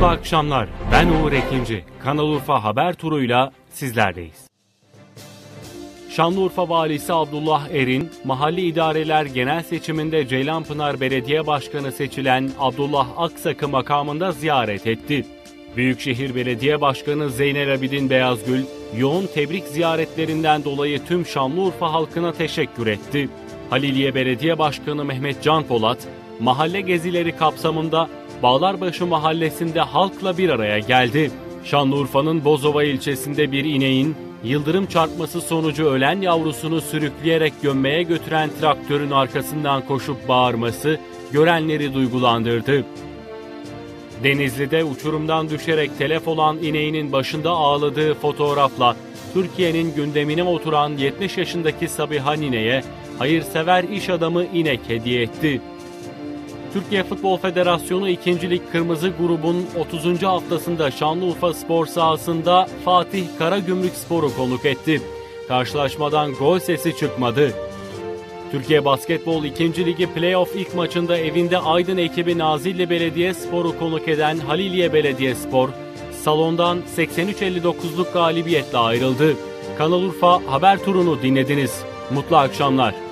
Mutlu akşamlar. Ben Uğur Ekinci. Kanal Urfa haber turuyla sizlerdeyiz. Şanlıurfa Valisi Abdullah Erin, Mahalli İdareler Genel Seçiminde Ceylanpınar Belediye Başkanı seçilen Abdullah Aksak'ı makamında ziyaret etti. Büyükşehir Belediye Başkanı Zeynel Abidin Beyazgül, yoğun tebrik ziyaretlerinden dolayı tüm Şanlıurfa halkına teşekkür etti. Haliliye Belediye Başkanı Mehmet Can Polat, mahalle gezileri kapsamında Bağlarbaşı Mahallesi'nde halkla bir araya geldi. Şanlıurfa'nın Bozova ilçesinde bir ineğin yıldırım çarpması sonucu ölen yavrusunu sürükleyerek gömmeye götüren traktörün arkasından koşup bağırması görenleri duygulandırdı. Denizli'de uçurumdan düşerek telef olan ineğinin başında ağladığı fotoğrafla Türkiye'nin gündemine oturan 70 yaşındaki Sabiha Nine'ye hayırsever iş adamı inek hediye etti. Türkiye Futbol Federasyonu 2. Lig Kırmızı grubun 30. haftasında Şanlıurfa Spor sahasında Fatih Karagümrük Spor'u konuk etti. Karşılaşmadan gol sesi çıkmadı. Türkiye Basketbol 2. Ligi Playoff ilk maçında evinde Aydın ekibi Nazilli Belediye Spor'u konuk eden Haliliye Belediye Spor, salondan 83-59'luk galibiyetle ayrıldı. Kanal Urfa haber turunu dinlediniz. Mutlu akşamlar.